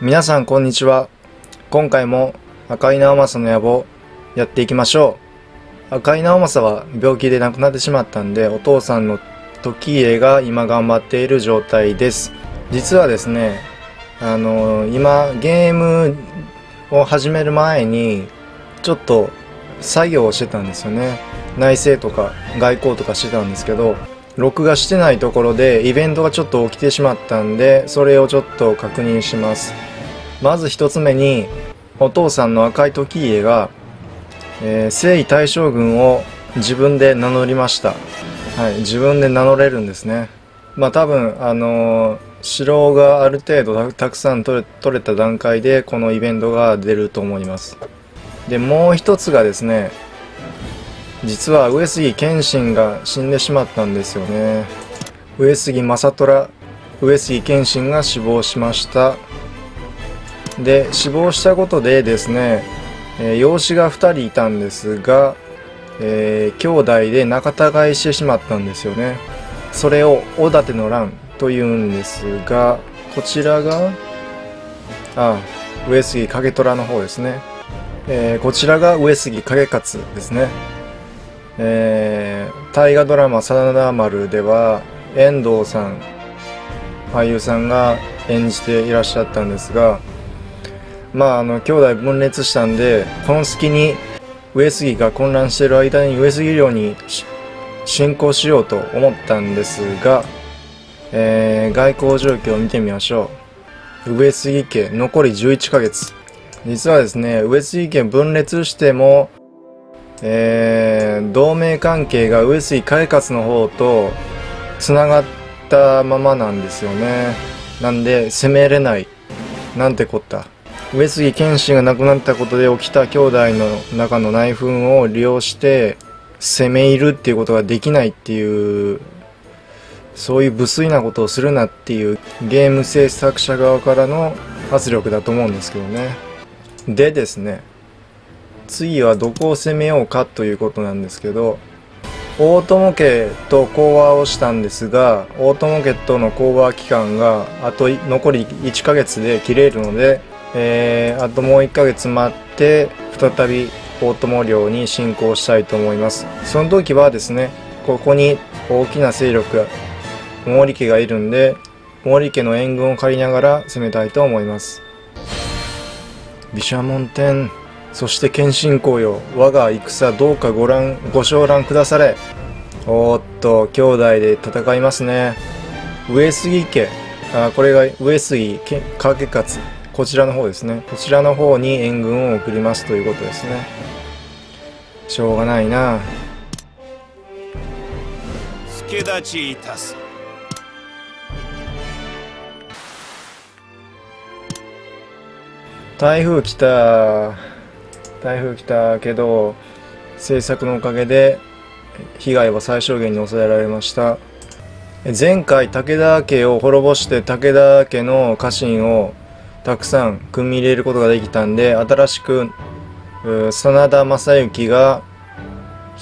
皆さんこんにちは。今回も赤い直政の野望やっていきましょう。赤い直政は病気で亡くなってしまったんでお父さんの時家が今頑張っている状態です。実はですねあの今ゲームを始める前にちょっと作業をしてたんですよね。内政とか外交とかしてたんですけど録画してないところでイベントがちょっと起きてしまったんでそれをちょっと確認します。まず一つ目にお父さんの赤い時家が、えー、征夷大将軍を自分で名乗りました。はい自分で名乗れるんですね。まあ多分あのー、城がある程度たくさん取れ取れた段階でこのイベントが出ると思います。でもう一つがですね実は上杉謙信が死んでしまったんですよね。上杉正虎上杉謙信が死亡しました。で死亡したことでですね、えー、養子が2人いたんですが、えー、兄弟で仲違いしてしまったんですよね。それを織立の乱というんですがこちらがあ上杉景虎の方ですね、えー、こちらが上杉景勝ですね。えー、大河ドラマ「真田丸」では遠藤さん俳優さんが演じていらっしゃったんですがまああの兄弟分裂したんでこの隙に上杉が混乱している間に上杉領に侵攻しようと思ったんですが、えー、外交状況を見てみましょう。上杉家残り11ヶ月。実はですね上杉家分裂してもえー、同盟関係が上杉海勝の方とつながったままなんですよね。なんで攻めれない。なんてこった。上杉謙信が亡くなったことで起きた兄弟の中の内紛を利用して攻め入るっていうことができないっていうそういう無粋なことをするなっていうゲーム制作者側からの圧力だと思うんですけどね。でですね次はどこを攻めようかということなんですけど大友家と講和をしたんですが大友家との講和期間があと残り1ヶ月で切れるので、えー、あともう1ヶ月待って再び大友領に侵攻したいと思います。その時はですねここに大きな勢力毛利家がいるんで毛利家の援軍を借りながら攻めたいと思います。毘沙門天そして謙信公よ我が戦どうかご覧ご承覧くだされ。おっと兄弟で戦いますね。上杉家あこれが上杉景勝こちらの方ですね。こちらの方に援軍を送りますということですね。しょうがないな。助立ちいたす。台風来た台風来たけど政策のおかげで被害は最小限に抑えられました。前回武田家を滅ぼして武田家の家臣をたくさん組み入れることができたんで新しく真田正幸が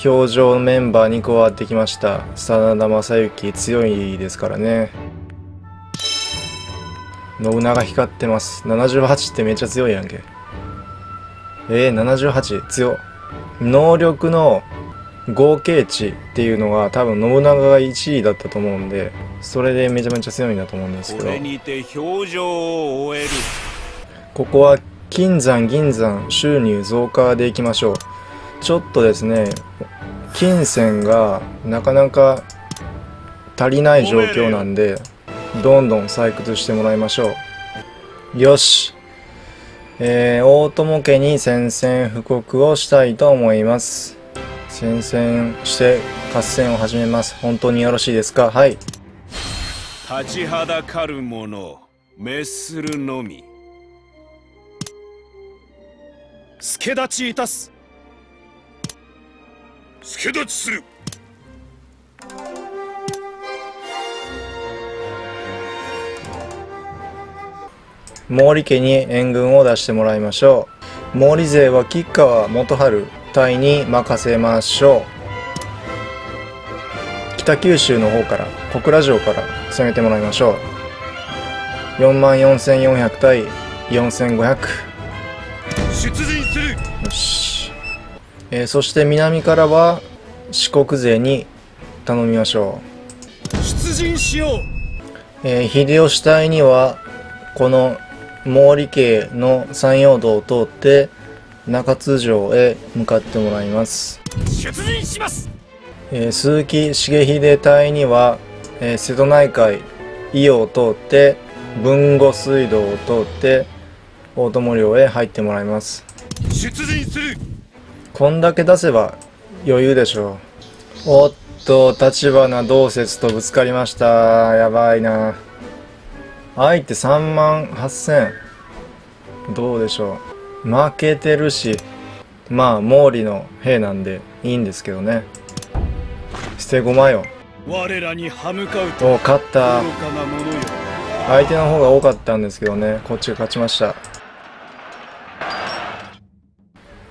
表情メンバーに加わってきました。真田正幸強いですからね。信長光ってます。78ってめっちゃ強いやんけ。えー、78強能力の合計値っていうのが多分信長が1位だったと思うんでそれでめちゃめちゃ強いんだと思うんですけどここは金山銀山収入増加でいきましょうちょっとですね金銭がなかなか足りない状況なんでどんどん採掘してもらいましょうよしえー、大友家に宣戦布告をしたいと思います。宣戦して合戦を始めます。本当によろしいですか？はい。立ちはだかる者、滅するのみ。助立ちいたす。助立ちする。毛利家に援軍を出してもらいましょう毛利勢は吉川元春隊に任せましょう北九州の方から小倉城から攻めてもらいましょう。4万4400対4500出陣する。よし、えーそして南からは四国勢に頼みましょ出陣しようう、えー秀吉隊にはこの毛利家の山陽道を通って中津城へ向かってもらいます、出陣しますえー鈴木重秀隊には、えー瀬戸内海伊予を通って豊後水道を通って大友領へ入ってもらいます。出陣する。こんだけ出せば余裕でしょう。おっと立花同説とぶつかりました。やばいな。相手3万8000どうでしょう。負けてるしまあ毛利の兵なんでいいんですけどね捨て駒よ。我らに歯向かうとお勝った。相手の方が多かったんですけどね。こっちが勝ちました。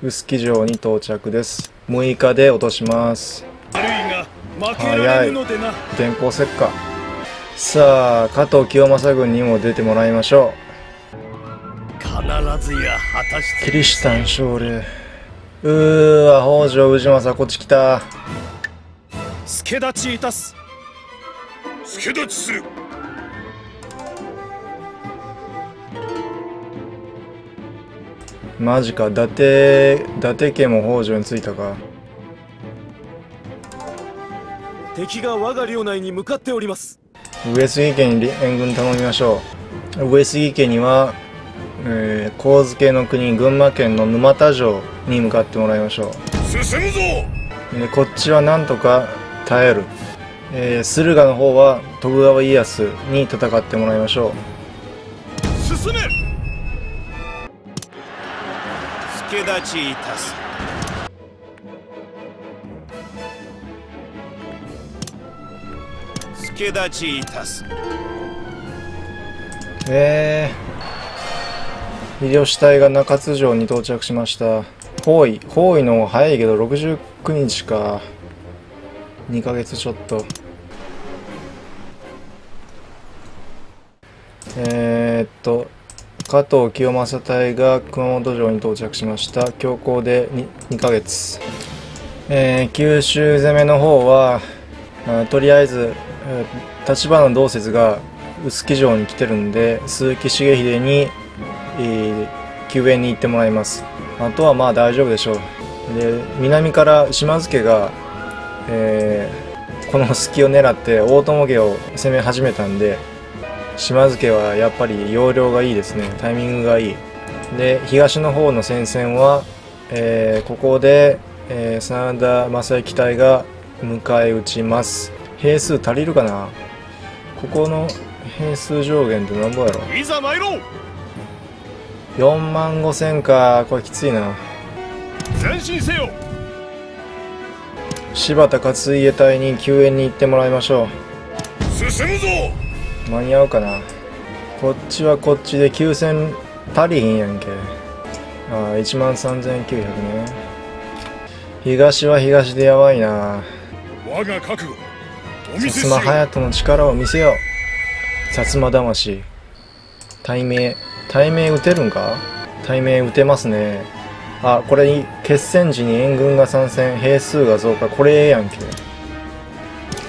臼杵城に到着です。6日で落とします。悪い電光石火。さあ加藤清正軍にも出てもらいましょ必ずや果たしうキリシタン奨励うーわ北条氏政こっち来た助立ちいたす。助立ちする。マジか。伊達伊達家も北条についたか。敵が我が領内に向かっております。上杉家に援軍頼みましょう。上杉家には、えー、神津家の国群馬県の沼田城に向かってもらいましょう。進むぞ。でこっちはなんとか耐える、えー、駿河の方は徳川家康に戦ってもらいましょう。進め！助立ちいたす。助立ちいたす。えー、秀吉隊が中津城に到着しました。包囲包囲の方が早いけど69日か2ヶ月ちょっと。えー、っと加藤清正隊が熊本城に到着しました。強行で 2, 2ヶ月。えー九州攻めの方は、とりあえずえ立花同説が臼杵城に来てるんで鈴木重秀に、えー救援に行ってもらいます。あとはまあ大丈夫でしょう。で南から島津家が、えーこの隙を狙って大友家を攻め始めたんで島津家はやっぱり要領がいいですね。タイミングがいい。で東の方の戦線は、えーここで、えー真田正幸隊が迎え撃ちます。兵数足りるかな？ここの兵数上限って何ぼやろ？いざ参ろう！4万5千か。これきついな。前進せよ柴田勝家隊に救援に行ってもらいましょ進むぞ。う間に合うかな。こっちはこっちで9000足りひんやんけ。ああ1万3900ね。東は東でやばいな。我が覚悟。薩摩隼人の力を見せよう。薩摩魂。対名対名撃てるんか？対名撃てますねあこれ決戦時に援軍が参戦兵数が増加これええやんけ。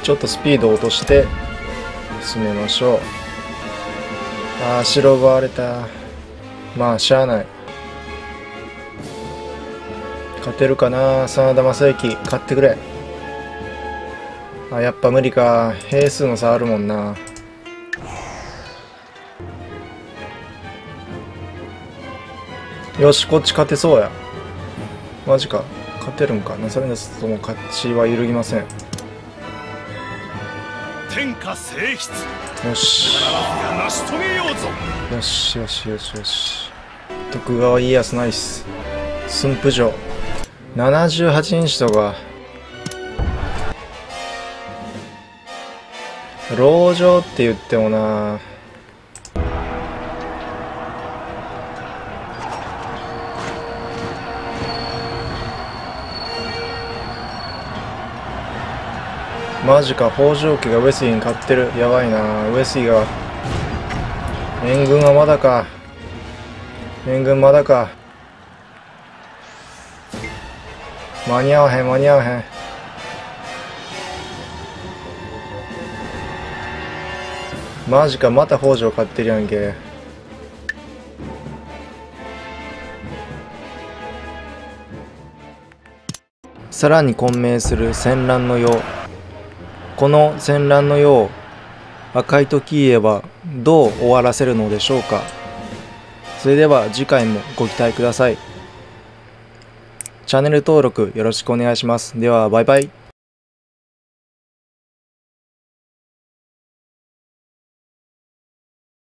ちょっとスピード落として進めましょう。あー城奪われた。まあしゃあない。勝てるかな？真田正幸勝ってくれ。あやっぱ無理か。兵数の差あるもんな。よしこっち勝てそうや。マジか。勝てるんかな。それですとも勝ちは揺るぎません。天下よしようぞよし。よしよしよし。徳川家康ナイス。駿府城。78日とか籠城って言ってもなマジか北条家が上杉に勝ってる。やばいな。上杉が。援軍はまだか。援軍まだか。間に合わへん間に合わへん。マジかまた北条買ってるやんけ。さらに混迷する戦乱の世。この戦乱の世を赤い時家はどう終わらせるのでしょうか。それでは次回もご期待ください。チャンネル登録よろしくお願いします。ではバイバイ。